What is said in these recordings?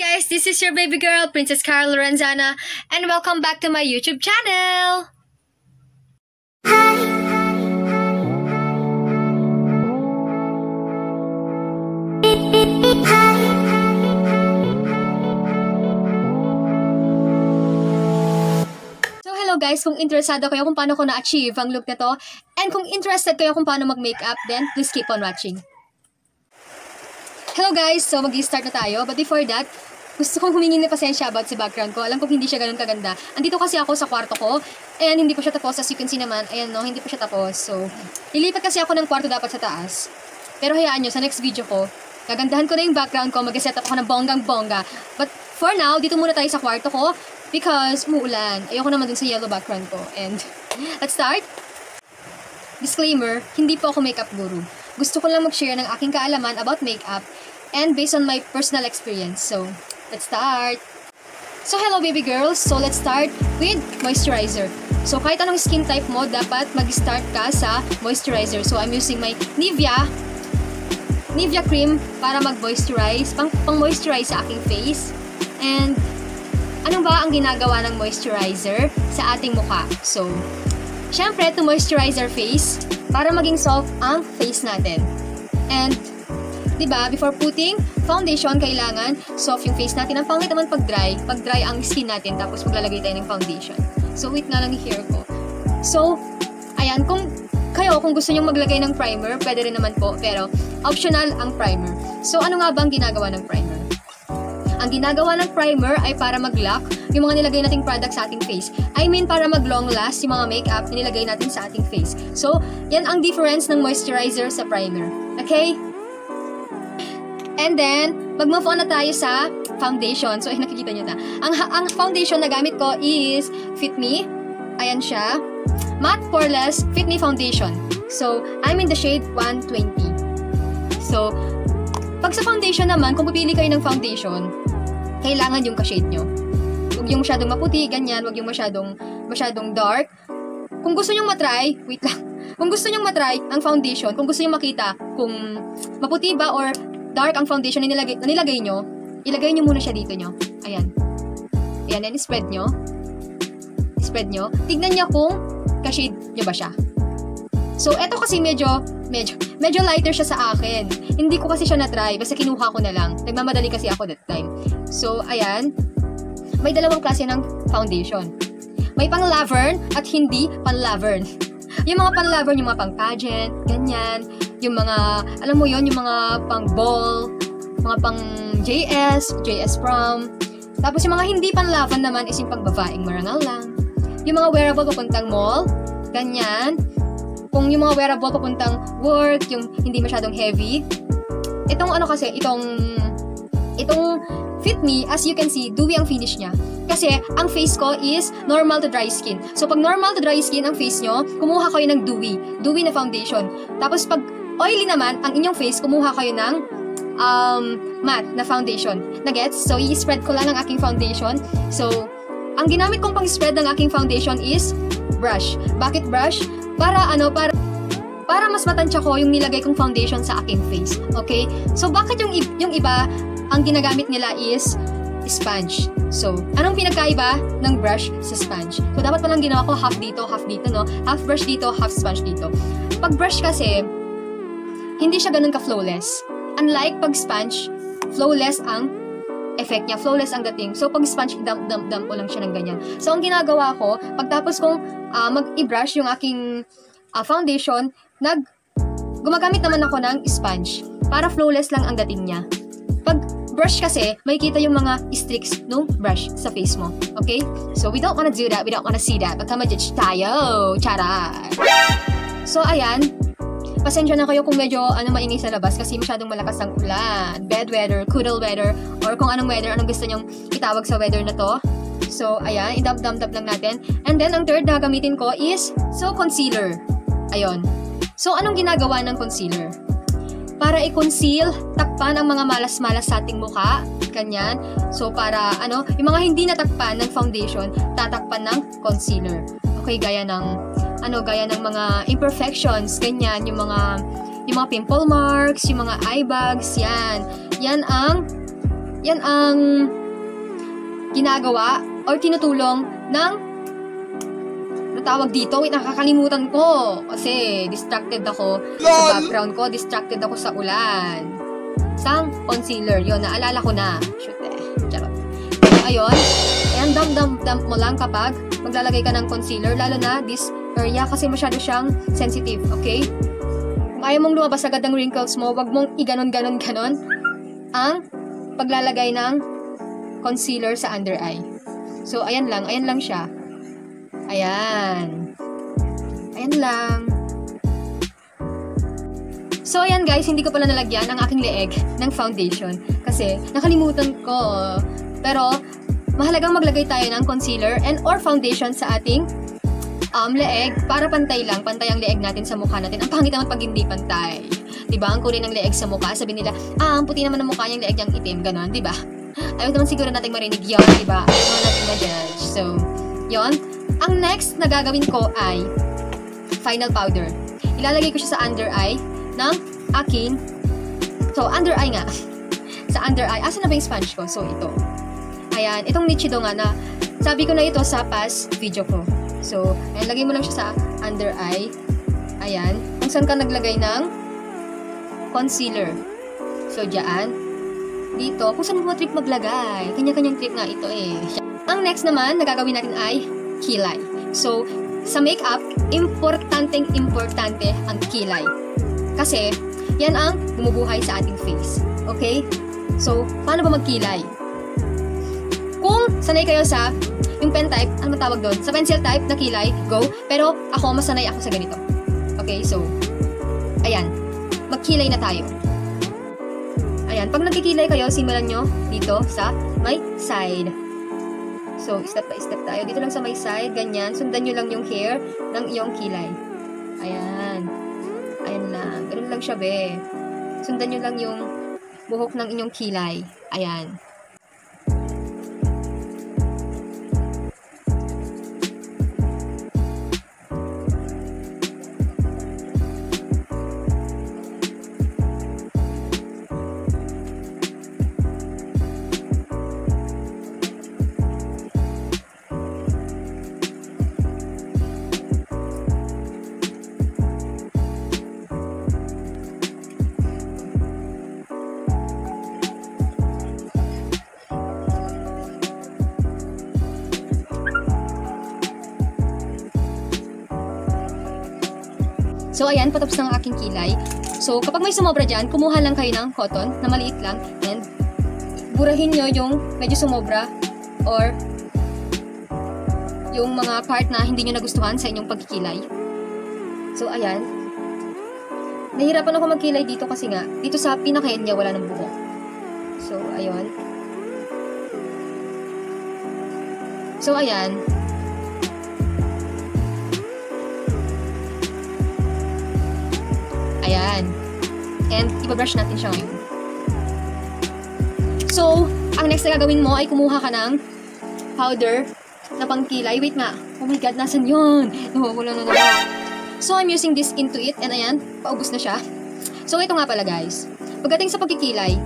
guys, this is your baby girl, Princess Carla Lorenzana, and welcome back to my YouTube channel! So hello guys, kung interesado kayo kung paano ko na-achieve ang look na to, and kung interested kayo kung paano mag-makeup, then please keep on watching. Hello guys! So mag-start na tayo, but before that, gusto kong humingi ng pasensya about sa background ko. Alam ko hindi siya ganun kaganda. Andito kasi ako sa kwarto ko, and hindi pa siya tapos. As you can see naman, ayan no, hindi pa siya tapos. So, ilipat kasi ako ng kwarto dapat sa taas. Pero hayaan nyo, sa next video ko, gagandahan ko na yung background ko, mag-set up ako ng bonggang-bongga. But for now, dito muna tayo sa kwarto ko, because umuulan. Ayoko naman dun sa yellow background ko. And, let's start! Disclaimer, hindi po ako makeup guru. Gusto ko lang mag-share ng aking kaalaman about makeup and based on my personal experience. So, let's start! So, hello baby girls! So, let's start with moisturizer. So, kahit anong skin type mo, dapat mag-start ka sa moisturizer. So, I'm using my Nivea Nivea cream para mag-moisturize, pang, pang-moisturize sa aking face. And, ano ba ang ginagawa ng moisturizer sa ating mukha? So, syempre, to moisturize our face, para maging soft ang face natin. And, di ba, before putting foundation, kailangan soft yung face natin. Ang pangit naman pag dry, pag dry ang skin natin, tapos maglalagay tayo ng foundation. So, wait na lang yung hair ko. So, ayan, kung kayo, kung gusto nyo maglagay ng primer, pwede rin naman po, pero optional ang primer. So, ano nga ba ang ginagawa ng primer? Ang ginagawa ng primer ay para mag-lock yung mga nilagay nating product sa ating face. I mean, para mag-long last yung mga makeup na nilagay natin sa ating face. So, yan ang difference ng moisturizer sa primer. Okay? And then, mag-move on na tayo sa foundation. So, ay, nakikita nyo na. Ang, ang foundation na gamit ko is Fit Me. Ayan siya. Matte Poreless Fit Me Foundation. So, I'm in the shade 120. So, pag sa foundation naman, kung pipili kayo ng foundation, kailangan yung ka-shade nyo. Huwag yung masyadong maputi, ganyan. Huwag yung masyadong, masyadong dark. Kung gusto nyong matry, wait lang. Kung gusto nyong matry ang foundation, kung gusto nyong makita kung maputi ba or dark ang foundation na nilagay, na nilagay nyo, ilagay nyo muna siya dito nyo. Ayan. Ayan, and spread nyo. Spread nyo. Tignan nyo kung ka-shade nyo ba siya. So, eto kasi medyo, medyo, medyo lighter siya sa akin. Hindi ko kasi siya na-try, basta kinuha ko na lang. Nagmamadali kasi ako that time. So, ayan. May dalawang klase ng foundation. May pang-lavern at hindi pang-lavern. Yung mga pang-lavern, yung mga pang-pageant, ganyan. Yung mga, alam mo yon yung mga pang-ball, mga pang-JS, JS prom. Tapos yung mga hindi pang-lavern naman is yung pang-babaeng marangal lang. Yung mga wearable papuntang mall, ganyan kung yung mga wearable papuntang work, yung hindi masyadong heavy. Itong ano kasi, itong itong Fit Me, as you can see, dewy ang finish niya. Kasi, ang face ko is normal to dry skin. So, pag normal to dry skin ang face nyo, kumuha kayo ng dewy. Dewy na foundation. Tapos, pag oily naman, ang inyong face, kumuha kayo ng um, matte na foundation. Nagets? So, i-spread ko lang ang aking foundation. So, ang ginamit kong pang-spread ng aking foundation is brush. Bakit brush? Para ano, para para mas matansya ko yung nilagay kong foundation sa aking face. Okay? So, bakit yung, yung iba, ang ginagamit nila is sponge. So, anong pinagkaiba ng brush sa sponge? So, dapat palang ginawa ko half dito, half dito, no? Half brush dito, half sponge dito. Pag brush kasi, hindi siya ganun ka-flawless. Unlike pag sponge, flawless ang effect niya, flawless ang dating. So, pag sponge, dump, dump, dump ko lang siya ng ganyan. So, ang ginagawa ko, pagtapos kong uh, mag-i-brush yung aking uh, foundation, nag gumagamit naman ako ng sponge para flawless lang ang dating niya. Pag brush kasi, makikita yung mga streaks ng brush sa face mo. Okay? So, we don't wanna do that. We don't wanna see that. Baka ma-judge tayo. Charar! So, ayan. Pasensya na kayo kung medyo ano maingay sa labas kasi masyadong malakas ang ulan. Bad weather, cuddle weather, or kung anong weather, anong gusto nyong itawag sa weather na to. So, ayan. Idam-dam-dam lang natin. And then, ang third na gamitin ko is, so, concealer. Ayun. So, anong ginagawa ng concealer? Para i-conceal, takpan ang mga malas-malas sa ating mukha, kanyan. So, para, ano, yung mga hindi natakpan ng foundation, tatakpan ng concealer. Okay, gaya ng, ano, gaya ng mga imperfections, ganyan, yung mga, yung mga pimple marks, yung mga eye bags, yan. Yan ang yan ang ginagawa or tinutulong ng ano tawag dito? Wait, nakakalimutan ko. Kasi distracted ako sa background ko. Distracted ako sa ulan. Sang concealer. Yun, naalala ko na. Shoot eh. Charot. Ayun. Ayan, dump-dump-dump mo lang kapag maglalagay ka ng concealer. Lalo na this area kasi masyado siyang sensitive. Okay? Kung ayaw mong lumabas agad ng wrinkles mo, wag mong iganon-ganon-ganon ang paglalagay ng concealer sa under eye. So, ayan lang. Ayan lang siya. Ayan. Ayan lang. So, ayan guys, hindi ko pala nalagyan ang aking leeg ng foundation. Kasi, nakalimutan ko. Pero, mahalagang maglagay tayo ng concealer and or foundation sa ating um, leeg para pantay lang. Pantay ang leeg natin sa mukha natin. Ang pangit naman pag hindi pantay. Diba? Ang kulay ng leeg sa mukha. Sabi nila, ah, ang puti naman ng mukha niyang leeg niyang itim. Ganon, diba? Ayaw naman siguro natin marinig yun, diba? Ayaw natin ma-judge. So, yon Ang next na gagawin ko ay final powder. Ilalagay ko siya sa under eye ng aking So, under eye nga. sa under eye. Asa na ba yung sponge ko? So, ito. Ayan. Itong Nichido nga na sabi ko na ito sa past video ko. So, ayan. Lagay mo lang siya sa under eye. Ayan. Kung saan ka naglagay ng concealer. So, dyan. Dito. Kung saan mo trip maglagay. Kanya-kanyang trip nga ito eh. Ang next naman na gagawin natin ay kilay. So, sa makeup, importanteng importante ang kilay. Kasi, yan ang bumubuhay sa ating face. Okay? So, paano ba magkilay? Sanay kayo sa yung pen type, ano matawag doon? Sa pencil type na kilay, go. Pero ako, masanay ako sa ganito. Okay, so, ayan. Magkilay na tayo. Ayan, pag nagkikilay kayo, simulan nyo dito sa my side. So, step by step tayo. Dito lang sa may side, ganyan. Sundan nyo lang yung hair ng iyong kilay. Ayan. Ayan lang. Ganun lang siya, be. Sundan nyo lang yung buhok ng inyong kilay. Ayan. So, ayan, patapos ng aking kilay. So, kapag may sumobra dyan, kumuha lang kayo ng cotton na maliit lang and burahin nyo yung medyo sumobra or yung mga part na hindi nyo nagustuhan sa inyong pagkikilay. So, ayan. Nahirapan ako magkilay dito kasi nga, dito sa pinakayan niya wala ng buhok. So, ayun. So, ayan. Ayan. And, ibabrush natin siya ngayon. So, ang next na gagawin mo ay kumuha ka ng powder na pangkilay. Wait nga. Oh my God, nasan yun? Nawawala na naman. So, I'm using this into it. And ayan, paubos na siya. So, ito nga pala guys. Pagdating sa pagkikilay,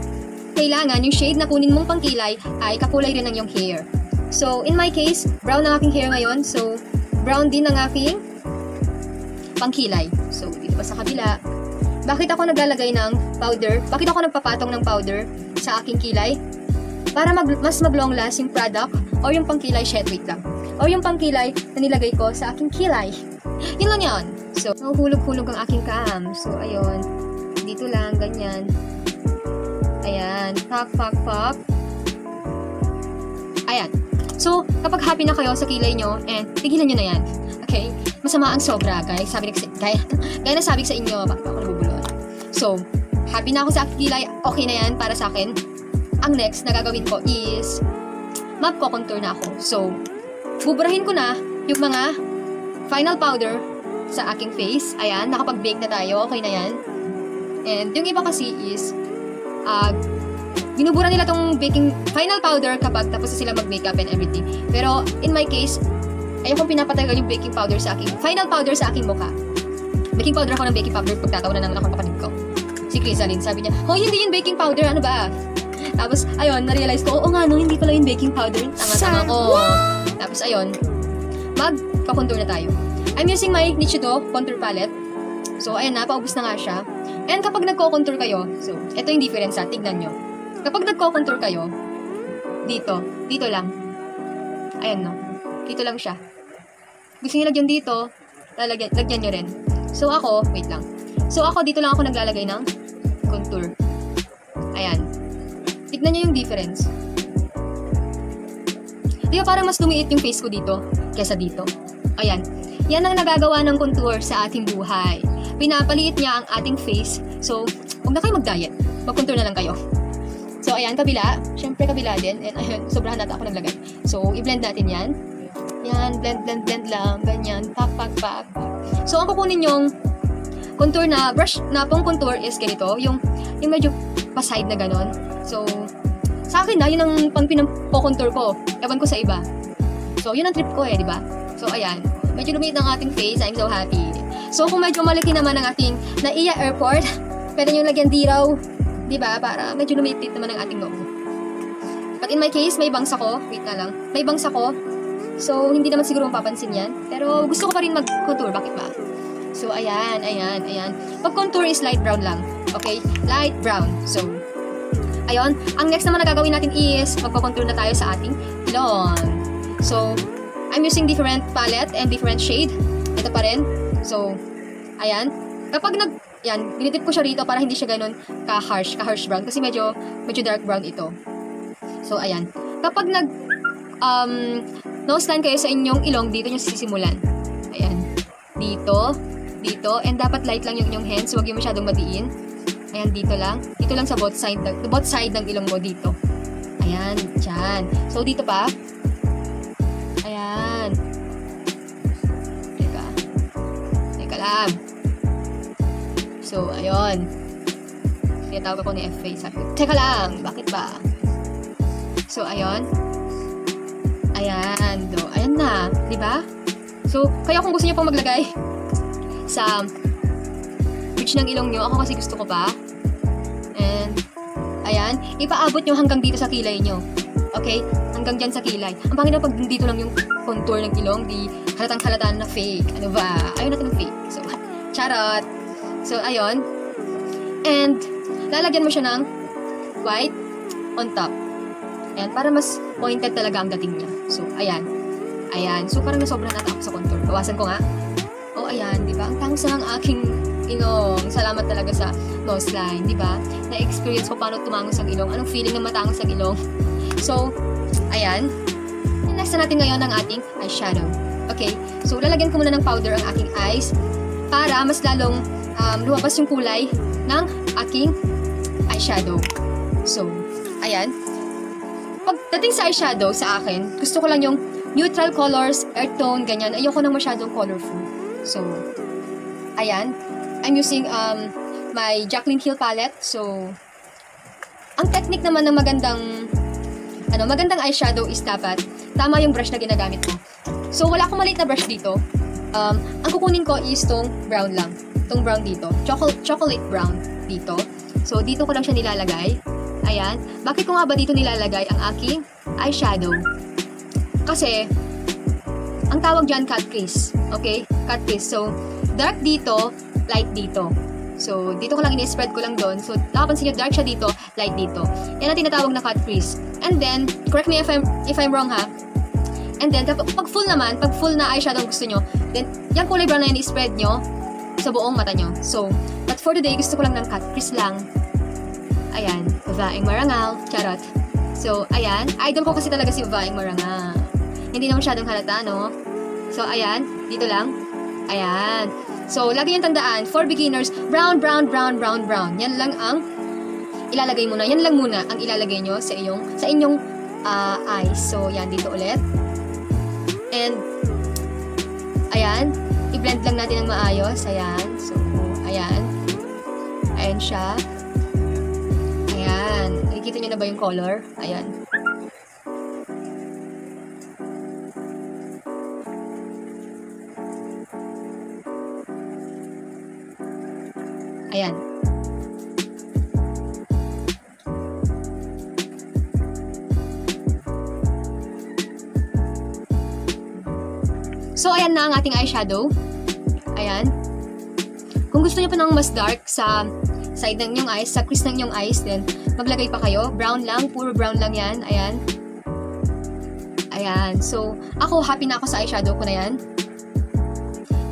kailangan yung shade na kunin mong pangkilay ay kakulay rin ng yung hair. So, in my case, brown ang aking hair ngayon. So, brown din ang aking pangkilay. So, dito pa sa kabila. Bakit ako naglalagay ng powder? Bakit ako nagpapatong ng powder sa aking kilay? Para mag, mas mag-long last yung product o yung pangkilay, shit, wait lang. O yung pangkilay na nilagay ko sa aking kilay. Yun lang yun. So, nahuhulog-hulog ang aking cam. So, ayun. Dito lang, ganyan. Ayan. Pak, pak, pak. Ayan. So, kapag happy na kayo sa kilay nyo, and tigilan nyo na yan. Okay? Masama ang sobra, guys. Sabi na, gaya, gaya na sabi ko sa inyo, bakit ako nabubulol? So, happy na ako sa kilay. Okay na yan para sa akin. Ang next na gagawin ko is, map ko contour na ako. So, buburahin ko na yung mga final powder sa aking face. Ayan, nakapag-bake na tayo. Okay na yan. And yung iba kasi is, uh, binubura nila tong baking final powder kapag tapos sila mag-makeup and everything. Pero, in my case, ayokong pinapatagal yung baking powder sa aking, final powder sa aking mukha. Baking powder ako ng baking powder pag tatawa na naman ako ng kapatid ko. Si Crisaline, sabi niya, Hoy, hindi yun baking powder, ano ba? Tapos, ayun, na-realize ko, oo nga, no, hindi pala yung baking powder. Tanga-tanga ko. Tapos, ayun, mag-contour na tayo. I'm using my Nichido contour palette. So, ayan na, paubos na nga siya. And kapag nagko-contour kayo, so, ito yung difference ha, tignan nyo. Kapag nagko-contour kayo, dito, dito lang. Ayan no, dito lang siya. Gusto nyo lagyan dito, lalagyan, lagyan nyo rin. So ako, wait lang. So ako, dito lang ako naglalagay ng contour. Ayan. Tignan nyo yung difference. Di ba parang mas lumiit yung face ko dito kesa dito? Ayan. Yan ang nagagawa ng contour sa ating buhay. Pinapaliit niya ang ating face. So, huwag na kayo mag-diet. Mag-contour na lang kayo. So, ayan, kabila. Siyempre, kabila din. And, ayun, sobrahan natin ako naglagay. So, i-blend natin yan. Yan, blend, blend, blend lang. Ganyan. Pak, pak, pak. So, ang kukunin yung contour na, brush na pong contour is ganito. Yung, yung medyo pa-side na ganon. So, sa akin na, yun ang pang pinampo-contour ko. Ewan ko sa iba. So, yun ang trip ko eh, di ba? So, ayan. Medyo lumiit ang ating face. I'm so happy. So, kung medyo malaki naman ang ating NAIA airport, pwede nyo lagyan diraw, di ba? Para medyo lumiit naman ang ating noo. But in my case, may bangs ako. Wait na lang. May bangs ako. So, hindi naman siguro mapapansin yan. Pero gusto ko pa rin mag-contour. Bakit ba? So, ayan, ayan, ayan. Pag-contour is light brown lang. Okay? Light brown. So, ayun. Ang next naman na gagawin natin is magpo-contour na tayo sa ating ilong. So, I'm using different palette and different shade. Ito pa rin. So, ayan. Kapag nag, yan, dinitip ko siya rito para hindi siya ganun ka-harsh, ka-harsh brown. Kasi medyo, medyo dark brown ito. So, ayan. Kapag nag, um, nose line kayo sa inyong ilong, dito nyo sisimulan. Ayan. Dito, dito, and dapat light lang yung inyong hands, huwag yung masyadong madiin. Ayan, dito lang. Dito lang sa both side, ng, both side ng ilong mo dito. Ayan, dyan. So, dito pa. Ayan. Teka. Teka lang. So, ayun. Tinatawag ako ni FA. Sabi ko, teka lang, bakit ba? So, ayun. Ayan. Do, ayan na. Ba? So, kaya kung gusto niyo pong maglagay sa bridge ng ilong nyo, ako kasi gusto ko pa. And, ayan. Ipaabot nyo hanggang dito sa kilay nyo. Okay? Hanggang dyan sa kilay. Ang pangit na pag dito lang yung contour ng ilong, di halatang halata na fake. Ano ba? Ayaw natin ng fake. So, charot. So, ayun. And, lalagyan mo siya ng white on top. Ayan, para mas pointed talaga ang dating niya. So, ayan. Ayan. So, parang nasobrahan natin ako sa contour. Bawasan ko nga. Oh, ayan. Di ba? Ang tangos na ng aking ilong. Salamat talaga sa nose line. Di ba? Na-experience ko paano tumangos ang ilong. Anong feeling na matangos ang ilong. So, ayan. Next na natin ngayon ang ating eyeshadow. Okay. So, lalagyan ko muna ng powder ang aking eyes para mas lalong um, lumabas yung kulay ng aking eyeshadow. So, ayan. Pagdating sa eyeshadow sa akin, gusto ko lang yung neutral colors, earth tone, ganyan. Ayoko nang masyadong colorful. So, ayan. I'm using um, my Jaclyn Hill palette. So, ang technique naman ng magandang ano, magandang eyeshadow is dapat tama yung brush na ginagamit mo. So, wala akong maliit na brush dito. Um, ang kukunin ko is tong brown lang. Tong brown dito. Chocolate, chocolate brown dito. So, dito ko lang siya nilalagay. Ayan. Bakit ko nga ba dito nilalagay ang aking eyeshadow? Kasi, ang tawag dyan, cut crease. Okay? Cut crease. So, dark dito, light dito. So, dito ko lang ini-spread ko lang doon. So, nakapansin nyo, dark siya dito, light dito. Yan ang tinatawag na cut crease. And then, correct me if I'm, if I'm wrong ha. And then, kapag, pag full naman, pag full na eyeshadow gusto nyo, then, yung kulay brown na yan, i-spread nyo sa buong mata nyo. So, but for today, gusto ko lang ng cut crease lang. Ayan, babaeng marangal, charot. So, ayan, idol ko kasi talaga si babaeng marangal. Hindi na masyadong halata, no? So, ayan, dito lang. Ayan. So, lagi yung tandaan, for beginners, brown, brown, brown, brown, brown. Yan lang ang ilalagay muna. Yan lang muna ang ilalagay nyo sa iyong, sa inyong uh, eyes. So, yan, dito ulit. And, ayan, i-blend lang natin ng maayos. Ayan. So, ayan. Ayan siya. Ayan. Nakikita nyo na ba yung color? Ayan. Ayan na ang ating eyeshadow. Ayan. Kung gusto niyo pa ng mas dark sa side ng inyong eyes, sa crease ng inyong eyes, then maglagay pa kayo. Brown lang, puro brown lang yan. Ayan. Ayan. So, ako, happy na ako sa eyeshadow ko na yan.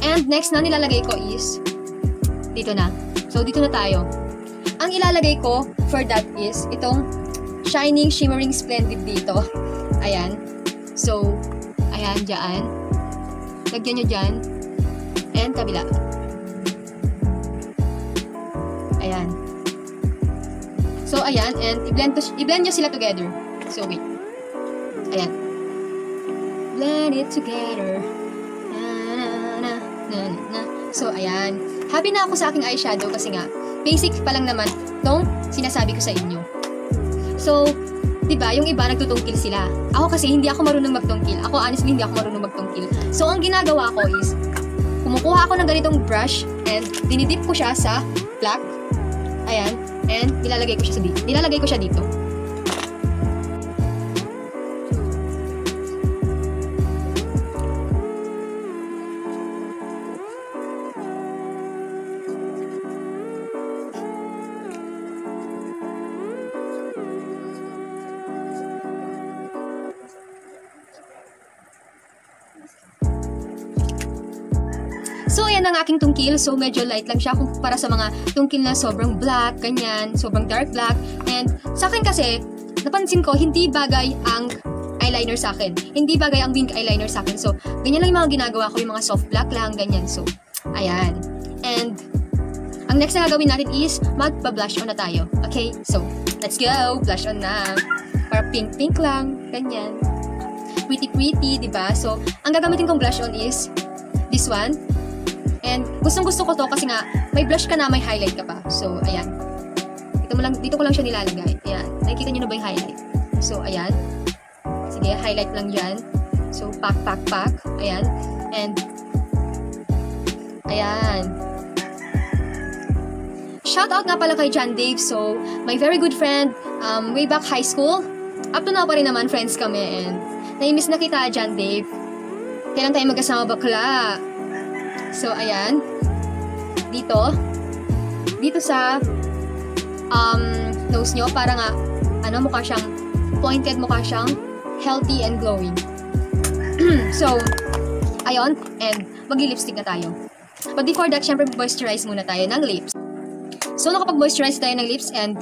And next na nilalagay ko is, dito na. So, dito na tayo. Ang ilalagay ko for that is, itong Shining Shimmering Splendid dito. Ayan. So, ayan, dyan. Lagyan nyo dyan. And kabila. Ayan. So, ayan. And i-blend, to, i-blend nyo sila together. So, wait. Ayan. Blend it together. Na, na, na, na, na. So, ayan. Happy na ako sa aking eyeshadow kasi nga, basic pa lang naman tong sinasabi ko sa inyo. So, 'di ba, yung iba nagtutungkil sila. Ako kasi hindi ako marunong magtungkil. Ako honestly hindi ako marunong magtungkil. So, ang ginagawa ko is kumukuha ako ng ganitong brush and dinidip ko siya sa black. Ayan. And nilalagay ko siya sa dito. Nilalagay ko siya dito. So, ayan ang aking tungkil. So, medyo light lang siya kumpara sa mga tungkil na sobrang black, ganyan, sobrang dark black. And sa akin kasi, napansin ko, hindi bagay ang eyeliner sa akin. Hindi bagay ang wing eyeliner sa akin. So, ganyan lang yung mga ginagawa ko, yung mga soft black lang, ganyan. So, ayan. And, ang next na gagawin natin is, magpa-blush on na tayo. Okay? So, let's go! Blush on na. Para pink-pink lang, ganyan. Pretty-pretty, di ba? So, ang gagamitin kong blush on is, this one. And gustong gusto ko to kasi nga may blush ka na, may highlight ka pa. So, ayan. Dito, mo lang, dito ko lang siya nilalagay. Ayan. Nakikita nyo na ba yung highlight? So, ayan. Sige, highlight lang dyan. So, pack, pack, pack. Ayan. And, ayan. Shout out nga pala kay John Dave. So, my very good friend, um, way back high school. Up to now pa rin naman, friends kami. And, naimiss na kita, John Dave. Kailan tayo magkasama bakla? So, ayan. Dito. Dito sa um, nose nyo, para nga, ano, mukha siyang pointed, mukha siyang healthy and glowing. so, ayun. And, mag-lipstick na tayo. But before that, syempre, moisturize muna tayo ng lips. So, nakapag-moisturize tayo ng lips and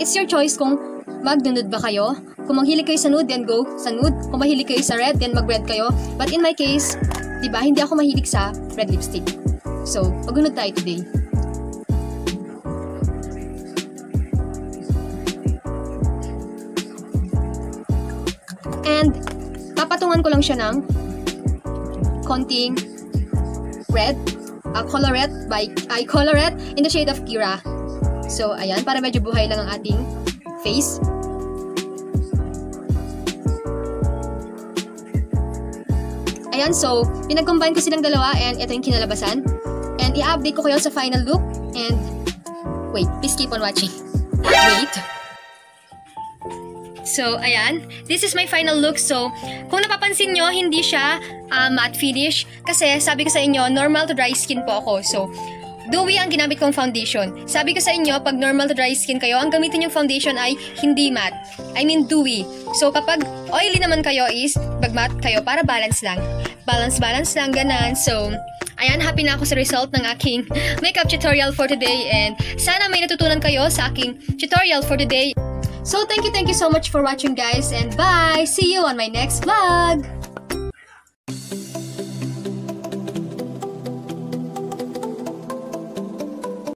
it's your choice kung mag-nude ba kayo. Kung mahilig kayo sa nude, then go sa nude. Kung mahilig kayo sa red, then mag-red kayo. But in my case, di ba, hindi ako mahilig sa red lipstick. So, mag-nude tayo today. And, papatungan ko lang siya ng konting red, uh, colorette by, ay, colorette in the shade of Kira. So, ayan, para medyo buhay lang ang ating face. Ayan, so, pinag-combine ko silang dalawa and ito yung kinalabasan. And i-update ko kayo sa final look. And, wait, please keep on watching. Wait. So, ayan. This is my final look. So, kung napapansin nyo, hindi siya uh, matte finish. Kasi, sabi ko sa inyo, normal to dry skin po ako. So, dewy ang ginamit kong foundation. Sabi ko sa inyo, pag normal to dry skin kayo, ang gamitin yung foundation ay hindi matte. I mean, dewy. So, kapag oily naman kayo is, pag matte kayo, para balance lang. Balance-balance lang, ganan. So, Ayan, happy na ako sa result ng aking makeup tutorial for today and sana may natutunan kayo sa aking tutorial for today. So, thank you, thank you so much for watching guys and bye! See you on my next vlog!